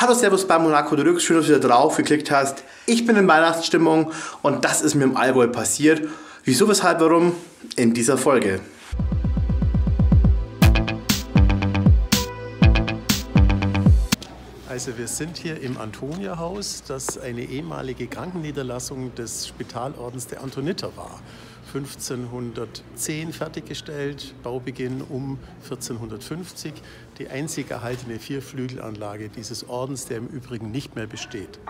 Hallo Servus bei Monaco Deluxe, schön, dass du wieder drauf geklickt hast. Ich bin in Weihnachtsstimmung und das ist mir im Allgäu passiert. Wieso, weshalb, warum? In dieser Folge. Also wir sind hier im Antonierhaus, das eine ehemalige Krankenniederlassung des Spitalordens der Antoniter war. 1510 fertiggestellt, Baubeginn um 1450, die einzig erhaltene Vierflügelanlage dieses Ordens, der im Übrigen nicht mehr besteht.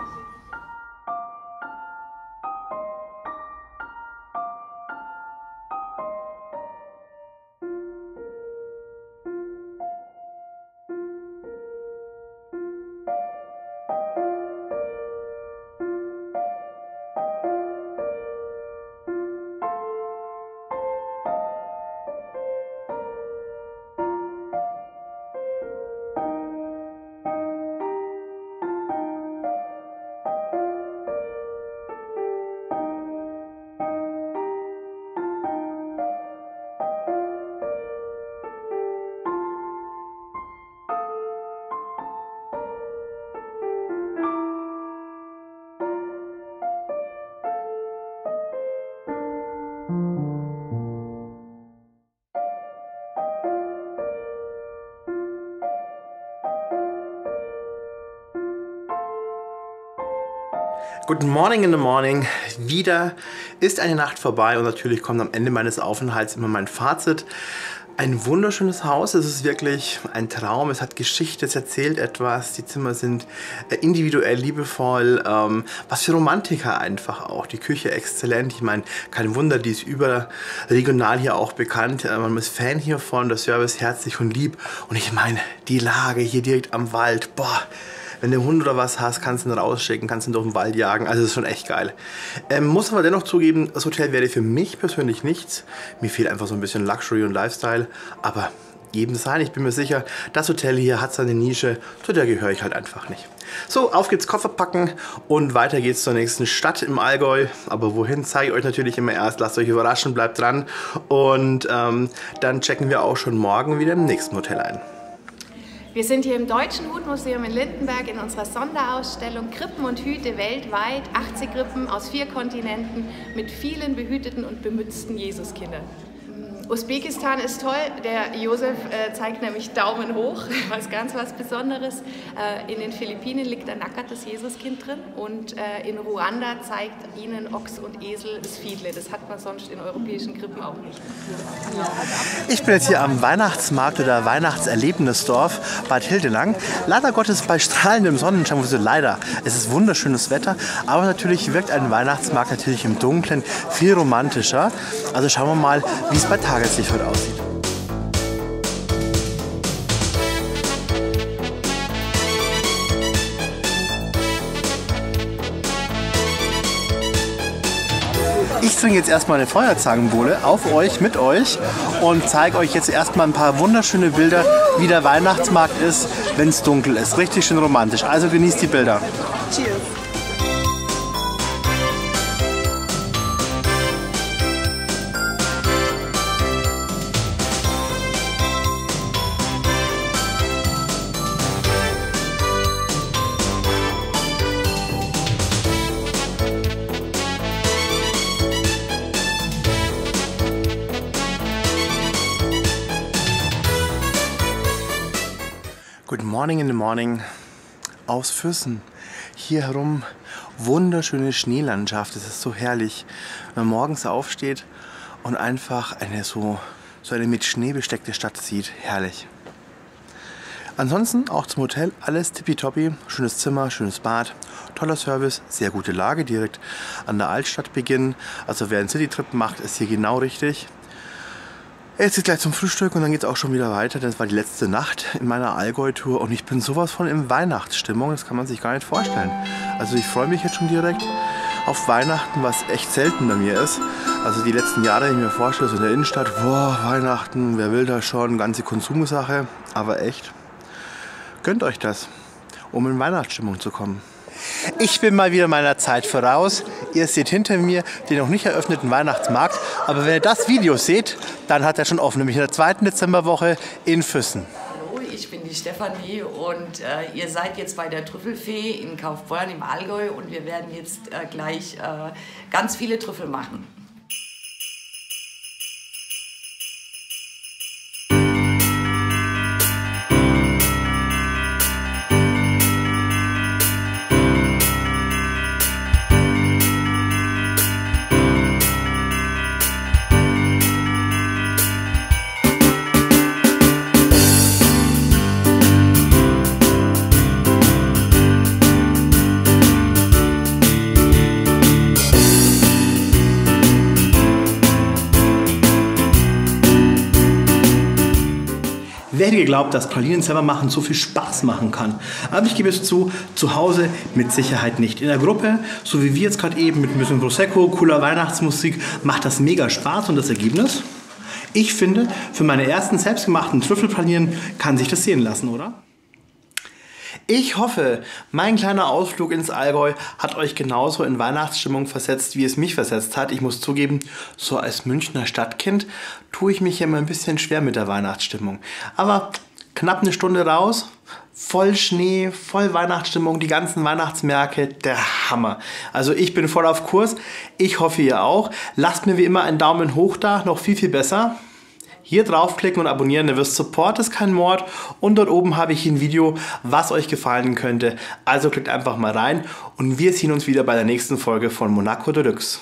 Guten Morning in the Morning. Wieder ist eine Nacht vorbei und natürlich kommt am Ende meines Aufenthalts immer mein Fazit. Ein wunderschönes Haus, es ist wirklich ein Traum, es hat Geschichte, es erzählt etwas, die Zimmer sind äh, individuell, liebevoll, ähm, was für Romantiker einfach auch, die Küche exzellent, ich meine, kein Wunder, die ist überregional hier auch bekannt, äh, man ist Fan hiervon, der Service herzlich und lieb. Und ich meine, die Lage hier direkt am Wald, boah, wenn du Hund oder was hast, kannst du ihn rausschicken, kannst ihn durch den Wald jagen. Also das ist schon echt geil. Ähm, muss aber dennoch zugeben, das Hotel wäre für mich persönlich nichts. Mir fehlt einfach so ein bisschen Luxury und Lifestyle. Aber jedem sein. Ich bin mir sicher, das Hotel hier hat seine Nische, zu der gehöre ich halt einfach nicht. So, auf geht's Koffer packen und weiter geht's zur nächsten Stadt im Allgäu. Aber wohin, zeige ich euch natürlich immer erst. Lasst euch überraschen, bleibt dran. Und ähm, dann checken wir auch schon morgen wieder im nächsten Hotel ein. Wir sind hier im Deutschen Hutmuseum in Lindenberg in unserer Sonderausstellung Krippen und Hüte weltweit, 80 Krippen aus vier Kontinenten mit vielen behüteten und bemützten Jesuskindern. Usbekistan ist toll. Der Josef äh, zeigt nämlich Daumen hoch, was ganz was Besonderes. Äh, in den Philippinen liegt ein nackertes Jesuskind drin und äh, in Ruanda zeigt ihnen Ochs und Esel das Fiedle. Das hat man sonst in europäischen Krippen auch nicht. Ich bin jetzt hier am Weihnachtsmarkt oder Weihnachtserlebnisdorf Bad Hildelang. Leider Gottes bei strahlendem Sonnenschein, also leider. Es ist wunderschönes Wetter, aber natürlich wirkt ein Weihnachtsmarkt natürlich im Dunkeln viel romantischer. Also schauen wir mal, wie es bei Tageslicht Tageslicht heute aussieht. Ich trinke jetzt erstmal eine Feuerzangenbowle auf euch, mit euch und zeige euch jetzt erstmal ein paar wunderschöne Bilder, wie der Weihnachtsmarkt ist, wenn es dunkel ist. Richtig schön romantisch. Also genießt die Bilder. Cheers. Good morning in the morning aus Füssen. Hier herum wunderschöne Schneelandschaft. Es ist so herrlich, wenn man morgens aufsteht und einfach eine so, so eine mit Schnee besteckte Stadt sieht. Herrlich. Ansonsten auch zum Hotel alles tippitoppi. Schönes Zimmer, schönes Bad, toller Service, sehr gute Lage direkt an der Altstadt beginnen. Also wer einen Citytrip macht, ist hier genau richtig. Jetzt geht gleich zum Frühstück und dann geht es auch schon wieder weiter. Das war die letzte Nacht in meiner Allgäu-Tour und ich bin sowas von in Weihnachtsstimmung, das kann man sich gar nicht vorstellen. Also ich freue mich jetzt schon direkt auf Weihnachten, was echt selten bei mir ist. Also die letzten Jahre, ich mir vorstelle, so in der Innenstadt, boah, Weihnachten, wer will das schon, ganze Konsumsache. Aber echt, gönnt euch das, um in Weihnachtsstimmung zu kommen. Ich bin mal wieder meiner Zeit voraus. Ihr seht hinter mir den noch nicht eröffneten Weihnachtsmarkt. Aber wenn ihr das Video seht, dann hat er schon offen, nämlich in der zweiten Dezemberwoche in Füssen. Hallo, ich bin die Stefanie und äh, ihr seid jetzt bei der Trüffelfee in Kaufbeuern im Allgäu und wir werden jetzt äh, gleich äh, ganz viele Trüffel machen. Wer hätte geglaubt, dass Pralinen selber machen so viel Spaß machen kann? Aber ich gebe es zu, zu Hause mit Sicherheit nicht. In der Gruppe, so wie wir jetzt gerade eben mit ein bisschen Prosecco, cooler Weihnachtsmusik, macht das mega Spaß und das Ergebnis? Ich finde, für meine ersten selbstgemachten Trüffelpralinen kann sich das sehen lassen, oder? Ich hoffe, mein kleiner Ausflug ins Allgäu hat euch genauso in Weihnachtsstimmung versetzt, wie es mich versetzt hat. Ich muss zugeben, so als Münchner Stadtkind tue ich mich ja immer ein bisschen schwer mit der Weihnachtsstimmung. Aber knapp eine Stunde raus, voll Schnee, voll Weihnachtsstimmung, die ganzen Weihnachtsmärkte, der Hammer. Also ich bin voll auf Kurs. Ich hoffe ihr auch. Lasst mir wie immer einen Daumen hoch da, noch viel, viel besser. Hier draufklicken und abonnieren, ihr wisst, Support ist kein Mord. Und dort oben habe ich ein Video, was euch gefallen könnte. Also klickt einfach mal rein und wir sehen uns wieder bei der nächsten Folge von Monaco Deluxe.